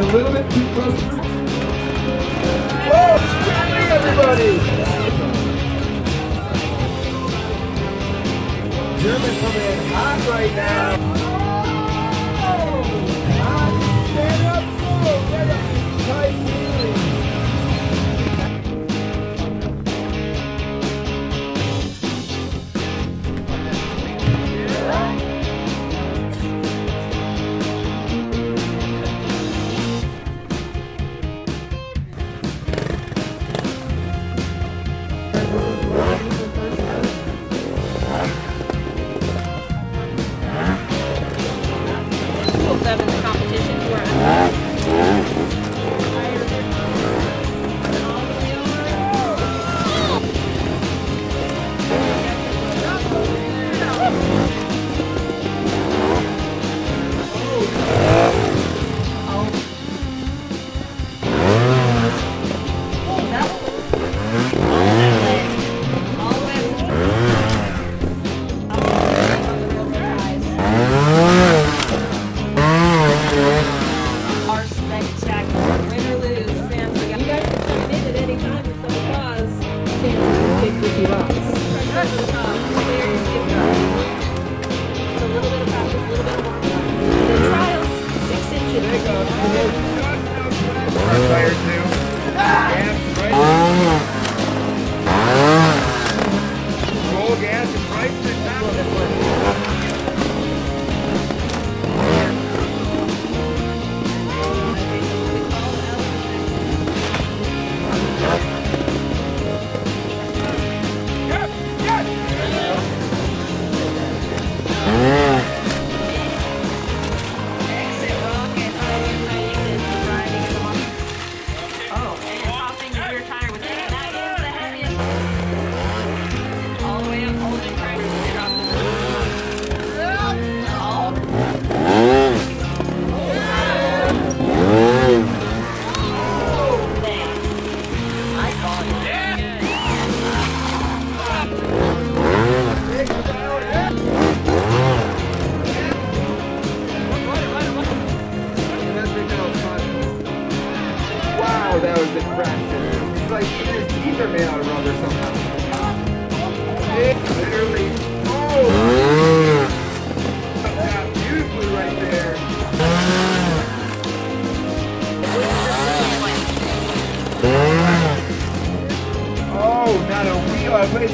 a little bit too close to Whoa, scrapping everybody! German coming in hot right now.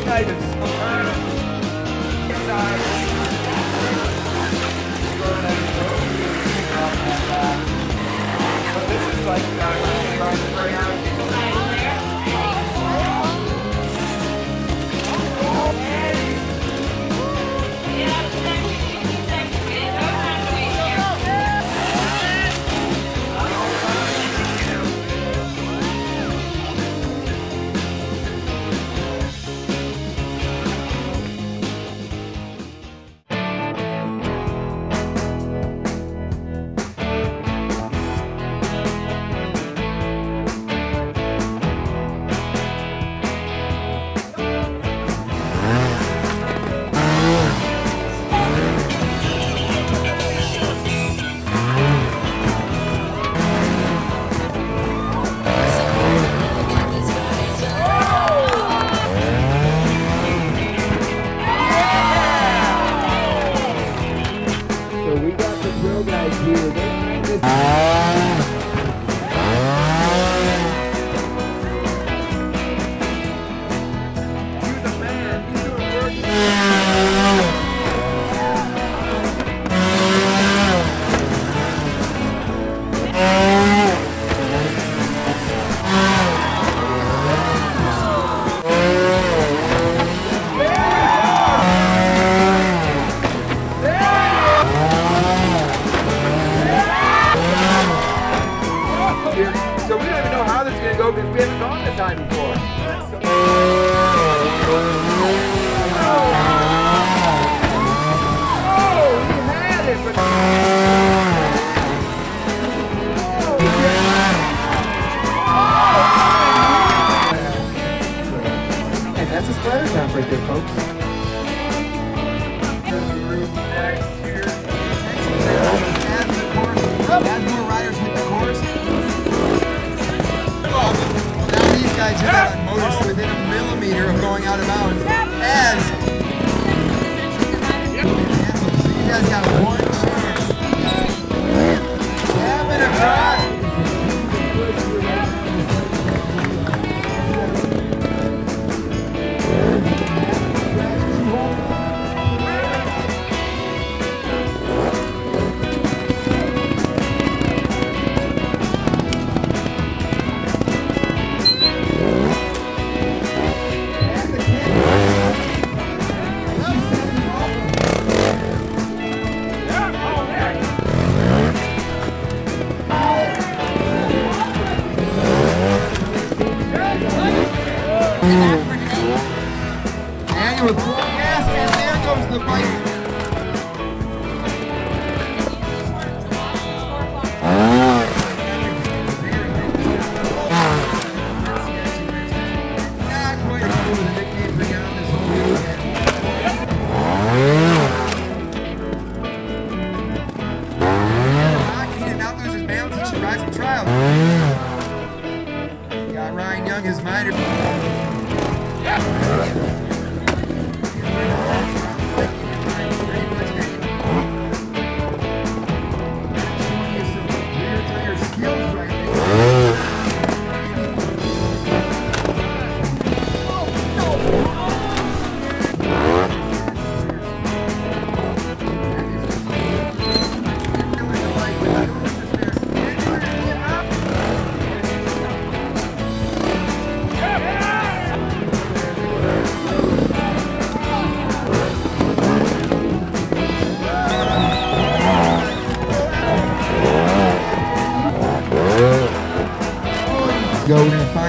United. here. So we don't even know how this is going to go because we haven't gone this high before. As so you guys got one chance. Across. And Ryan Young, is minor. Go,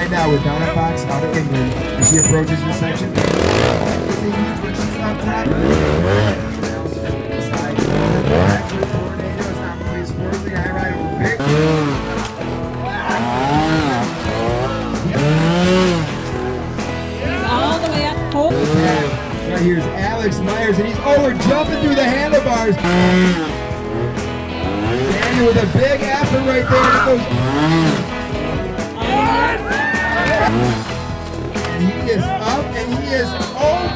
find out with Donna Fox out of England as she approaches the section. It's a huge one. She's on top. All the way up. Oh. Right here's Alex Myers, and he's over jumping through the handlebars. Daniel with a big effort right there.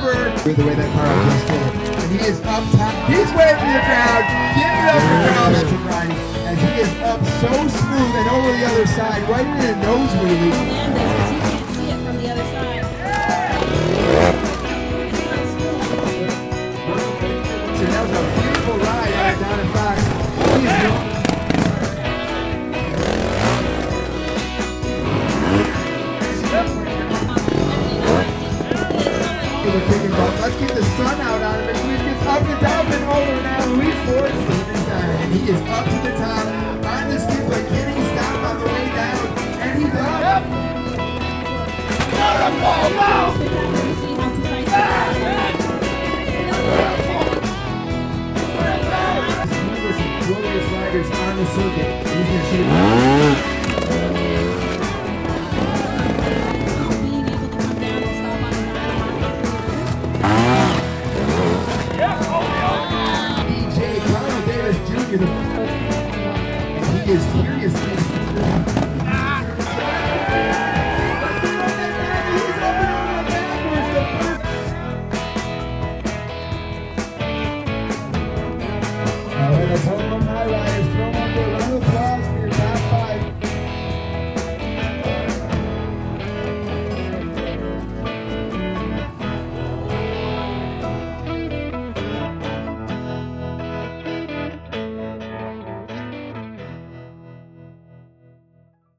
Over. With the way that car just did. And he is up top. He's waving to the crowd. Give it up for Riding. As he is up so smooth and over the other side, right in the nose for the ball. Let's get the sun out on him. And Louise gets up and down and over now. Luis Ford is. And he is up to the top. On the skip, but can he stop on the way down? And he does. Two sides are. Smoothest and glorious riders on the circuit. けど。いいですね